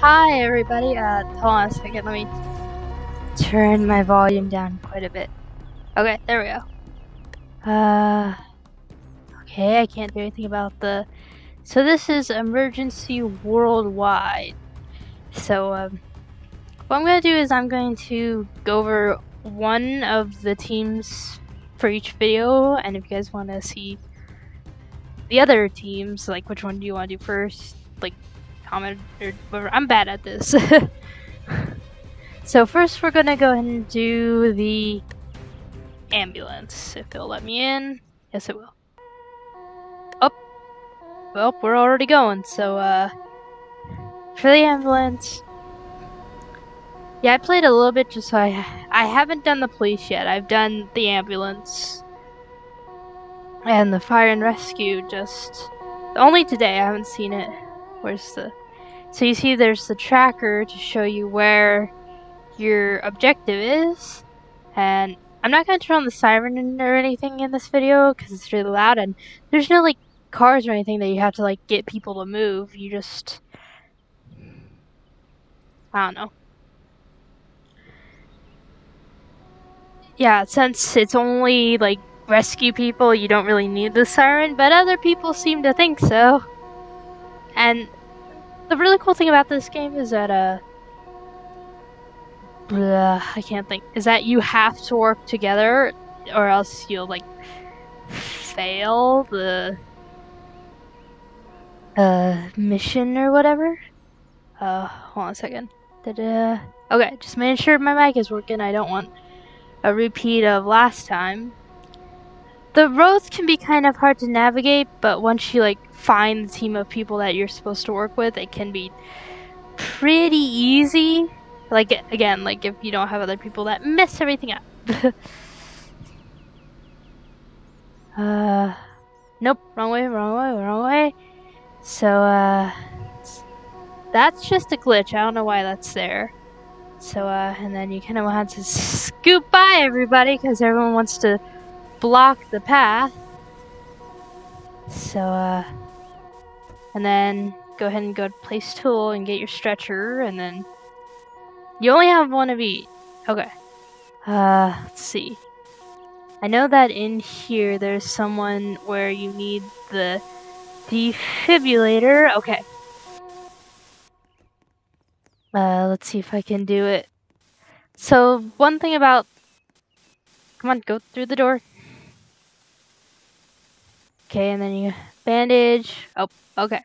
Hi everybody, uh, hold on a second, let me turn my volume down quite a bit. Okay, there we go. Uh, okay, I can't do anything about the, so this is emergency worldwide. So, um, what I'm going to do is I'm going to go over one of the teams for each video, and if you guys want to see the other teams, like which one do you want to do first, like comment or whatever. I'm bad at this. so first we're gonna go ahead and do the ambulance, if it'll let me in. Yes, it will. Up. Oh, well, we're already going, so uh, for the ambulance. Yeah, I played a little bit just so I I haven't done the police yet. I've done the ambulance and the fire and rescue just only today. I haven't seen it. Where's the so you see there's the tracker to show you where your objective is. And I'm not going to turn on the siren or anything in this video because it's really loud and there's no like cars or anything that you have to like get people to move. You just I don't know. Yeah since it's only like rescue people you don't really need the siren but other people seem to think so. And the really cool thing about this game is that, uh, blah, I can't think, is that you have to work together or else you'll, like, fail the, uh, mission or whatever. Uh, hold on a second. Okay, just making sure my mic is working. I don't want a repeat of last time. The roads can be kind of hard to navigate, but once you, like, find the team of people that you're supposed to work with, it can be pretty easy. Like, again, like if you don't have other people that mess everything up. uh, nope, wrong way, wrong way, wrong way. So, uh, that's just a glitch. I don't know why that's there. So, uh, and then you kind of want to scoop by everybody because everyone wants to block the path. So, uh, and then go ahead and go to place tool and get your stretcher and then you only have one of each. Okay. Uh, let's see. I know that in here there's someone where you need the defibrillator. Okay. Uh, let's see if I can do it. So, one thing about... Come on, go through the door. Okay, and then you bandage. Oh, okay.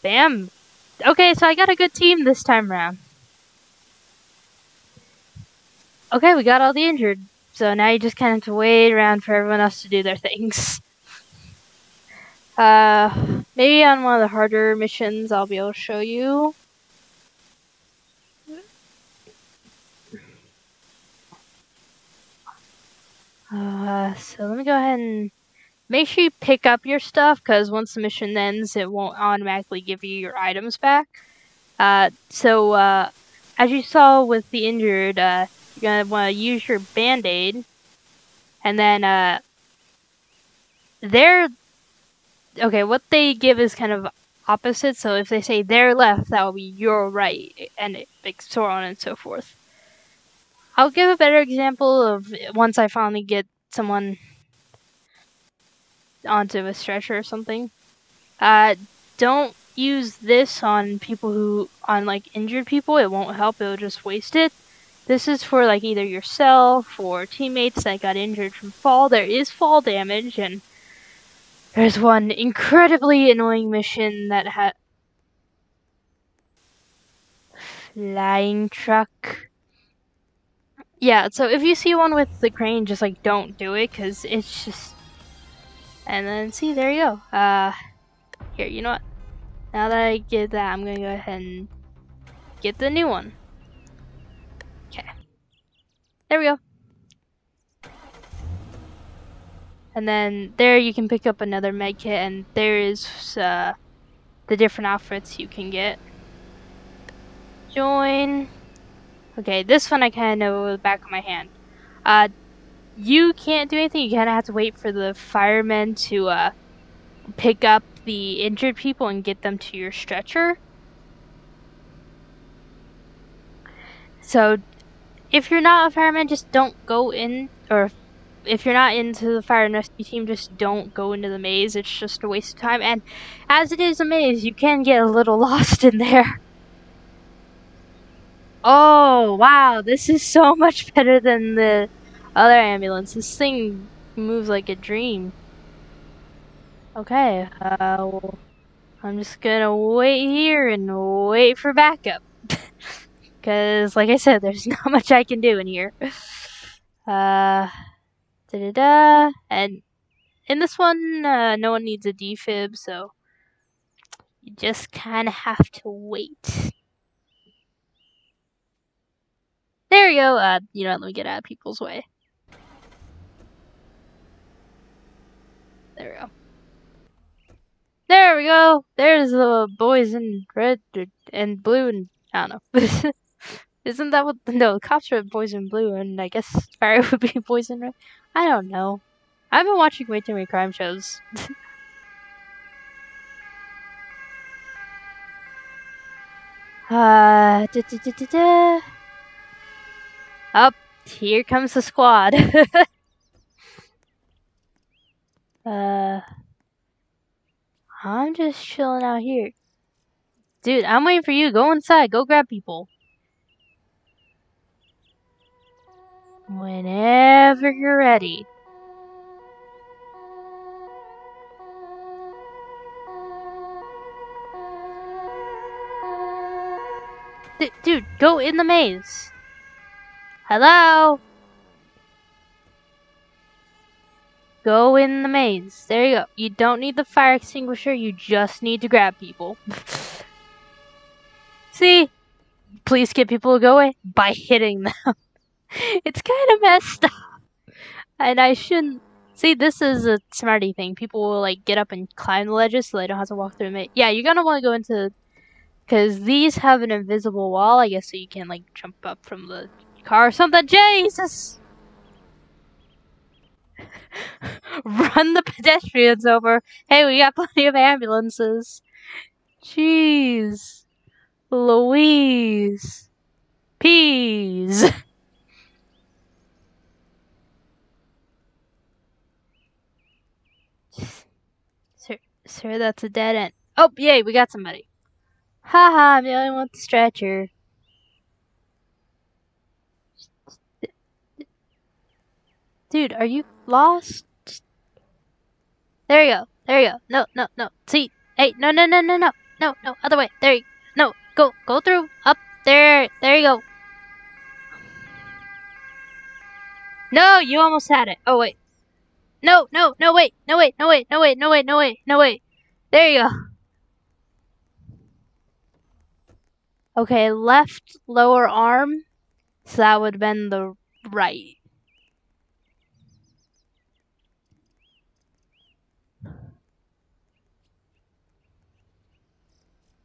Bam. Okay, so I got a good team this time around. Okay, we got all the injured. So now you just kind of have to wait around for everyone else to do their things. Uh, maybe on one of the harder missions I'll be able to show you. Uh, so let me go ahead and make sure you pick up your stuff because once the mission ends, it won't automatically give you your items back. Uh, so, uh, as you saw with the injured, uh, you're to want to use your band-aid. And then, uh, they're... Okay, what they give is kind of opposite. So if they say their left, that will be your right. And it, so on and so forth. I'll give a better example of once I finally get someone onto a stretcher or something. Uh, don't use this on people who, on like injured people. It won't help. It'll just waste it. This is for like either yourself or teammates that got injured from fall. There is fall damage and there's one incredibly annoying mission that had flying truck. Yeah, so if you see one with the crane, just like don't do it because it's just and then see, there you go. Uh, here, you know what? Now that I get that, I'm gonna go ahead and get the new one. Okay. There we go. And then there you can pick up another med kit and there is uh, the different outfits you can get. Join. Okay, this one I kind of know with the back of my hand. Uh, you can't do anything. You kind of have to wait for the firemen to uh, pick up the injured people and get them to your stretcher. So, if you're not a fireman, just don't go in, or if you're not into the fire and rescue team, just don't go into the maze. It's just a waste of time. And as it is a maze, you can get a little lost in there. Oh, wow, this is so much better than the other ambulance. This thing moves like a dream. Okay, uh, well, I'm just gonna wait here and wait for backup. Because, like I said, there's not much I can do in here. Uh, da da da. And in this one, uh, no one needs a defib, so you just kind of have to wait. There you go. Uh, you know, let me get out of people's way. There we go. There we go. There's the boys in red and blue and I don't know. Isn't that what? No, cops are boys in blue, and I guess fire would be boys in red. I don't know. I've been watching way too many crime shows. uh, da, da, da, Up, here comes the squad. uh, I'm just chilling out here. Dude, I'm waiting for you. Go inside. Go grab people. Whenever you're ready. D dude, go in the maze. Hello? Go in the maze. There you go. You don't need the fire extinguisher, you just need to grab people. See? Please get people to go away by hitting them. it's kind of messed up. And I shouldn't. See, this is a smarty thing. People will, like, get up and climb the ledges so they don't have to walk through them. Yeah, you're gonna want to go into. Because these have an invisible wall, I guess, so you can, like, jump up from the car or something. Jesus! Run the pedestrians over. Hey, we got plenty of ambulances. Jeez. Louise. Peas. Sir, sir, that's a dead end. Oh, yay, we got somebody. Haha, I'm the only one with the stretcher. Dude, are you lost? There you go. There you go. No, no, no. See? Hey, no, no, no, no, no. No, no, other way. There you No, go, go through. Up. There. There you go. No, you almost had it. Oh, wait. No, no, no, wait. No, wait, no, wait, no, wait, no, wait, no, wait, no, wait. There you go. Okay, left lower arm. So that would have been the right.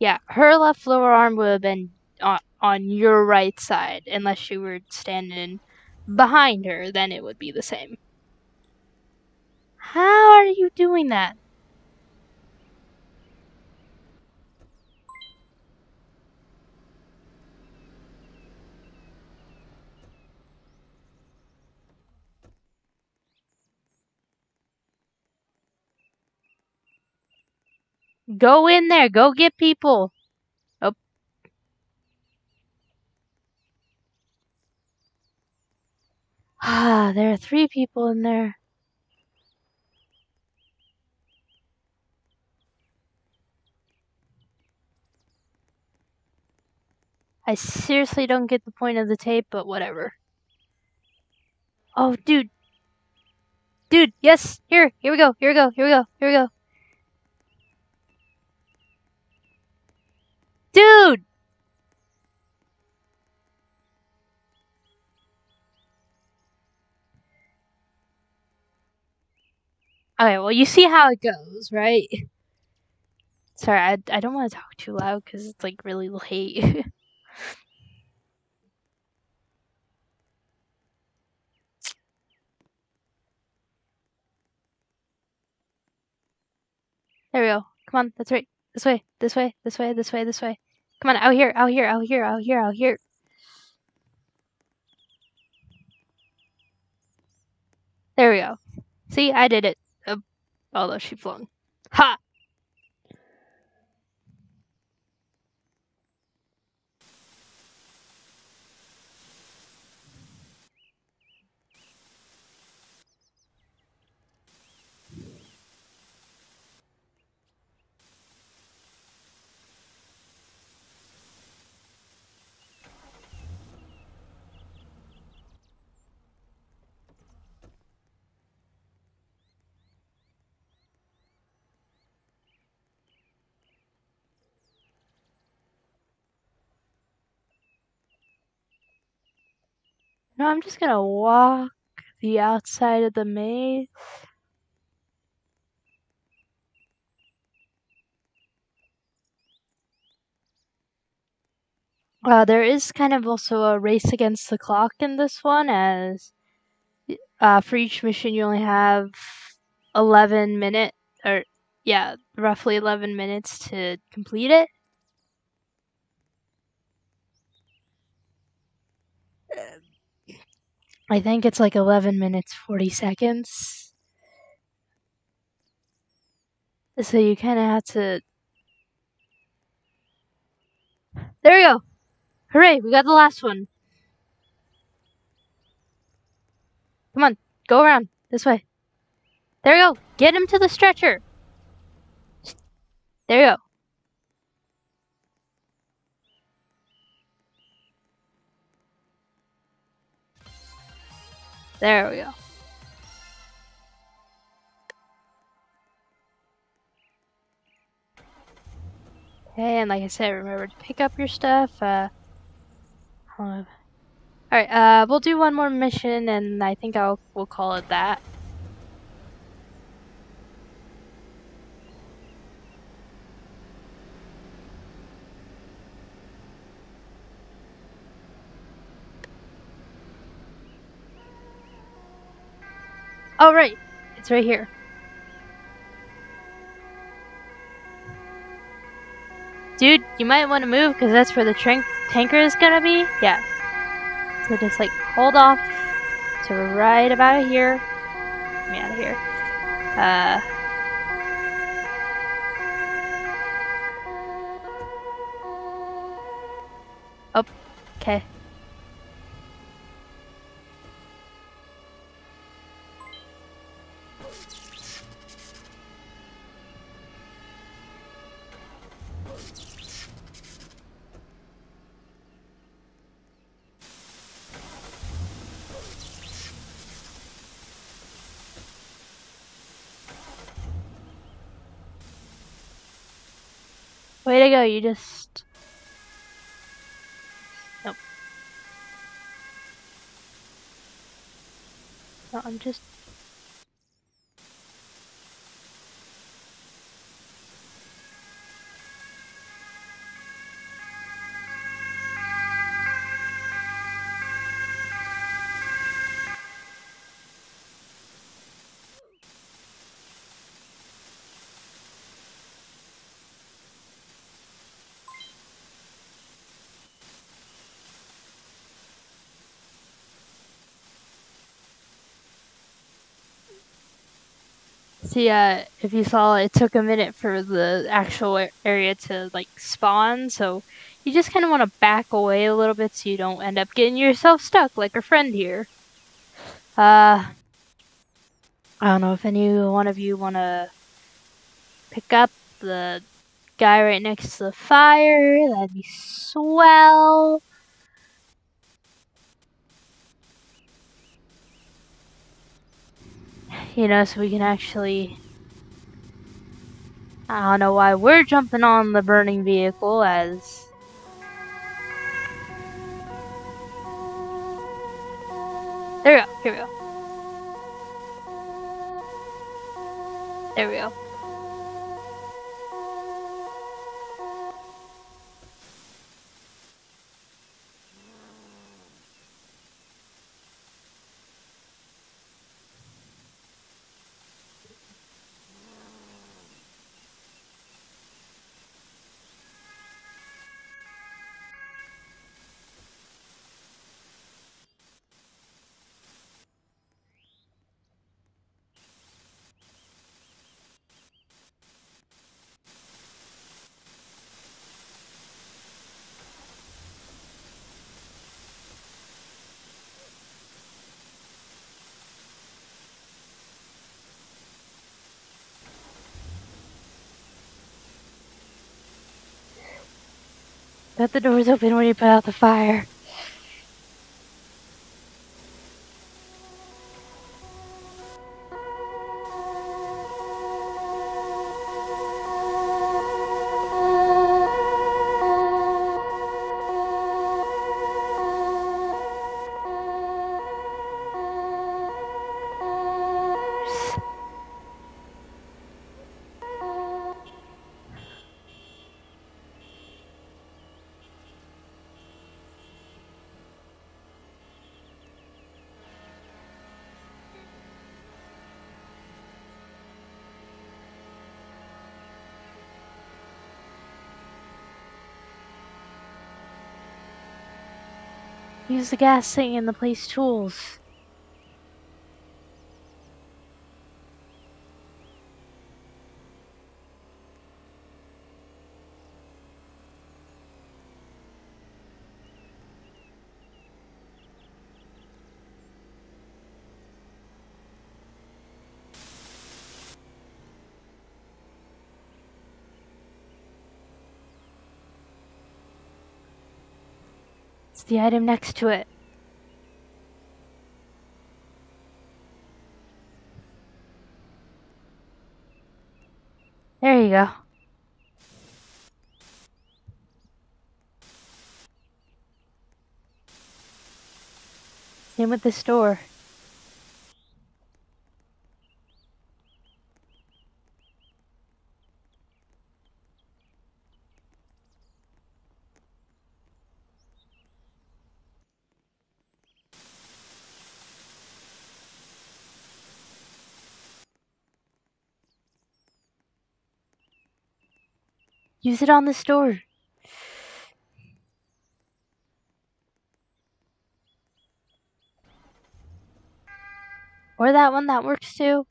Yeah, her left lower arm would have been on, on your right side, unless you were standing behind her, then it would be the same. How are you doing that? Go in there. Go get people. Oh. Ah, there are three people in there. I seriously don't get the point of the tape, but whatever. Oh, dude. Dude, yes, here, here we go, here we go, here we go, here we go. Dude! Okay, well, you see how it goes, right? Sorry, I, I don't want to talk too loud because it's like really late. there we go. Come on, that's right. This way, this way, this way, this way, this way. Come on, out here, out here, out here, out here, out here. There we go. See, I did it. Uh, although she flung. Ha! No, I'm just gonna walk the outside of the maze. Uh, there is kind of also a race against the clock in this one, as uh, for each mission you only have 11 minutes, or yeah, roughly 11 minutes to complete it. I think it's like 11 minutes 40 seconds. So you kind of have to. There we go! Hooray, we got the last one. Come on, go around. This way. There we go. Get him to the stretcher. There you go. There we go. Okay, and like I said, remember to pick up your stuff. Uh, Alright, uh, we'll do one more mission, and I think I'll we'll call it that. Oh, right. It's right here. Dude, you might want to move because that's where the tanker is going to be. Yeah. So just like hold off to right about here. Get me out of here. Uh. Oh, okay. Way to go, you just... Nope. No, I'm just See, uh, if you saw, it took a minute for the actual area to, like, spawn, so you just kind of want to back away a little bit so you don't end up getting yourself stuck like a friend here. Uh, I don't know if any one of you want to pick up the guy right next to the fire. That'd be swell. You know, so we can actually... I don't know why we're jumping on the burning vehicle as... There we go, here we go. There we go. Cut the doors open when you put out the fire. Use the gas thing and the place tools. The item next to it. There you go. Same with the store. Use it on the store. Or that one that works too.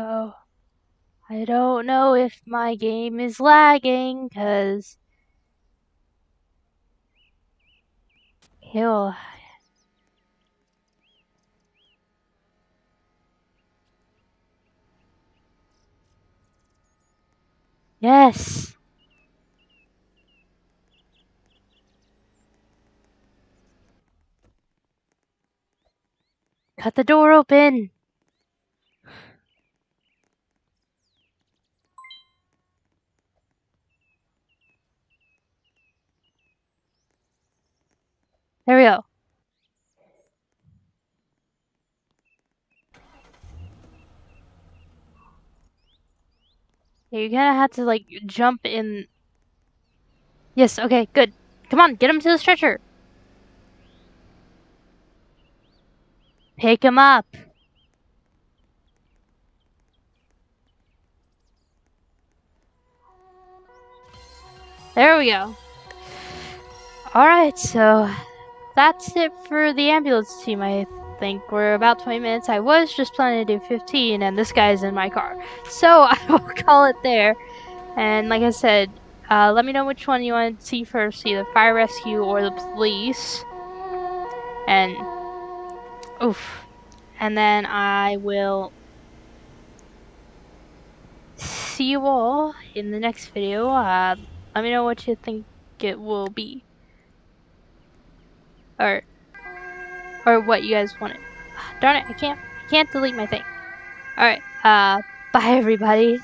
Oh, I don't know if my game is lagging, cause he'll. Yes. Cut the door open. There we go. Yeah, you kind of have to like jump in. Yes, okay, good. Come on, get him to the stretcher. Pick him up. There we go. Alright, so that's it for the ambulance team. I think we're about 20 minutes. I was just planning to do 15, and this guy's in my car. So I will call it there. And like I said, uh, let me know which one you want to see first, either fire rescue or the police. And, oof. And then I will see you all in the next video. Uh, let me know what you think it will be or or what you guys wanted. Darn it, I can't I can't delete my thing. Alright, uh bye everybody.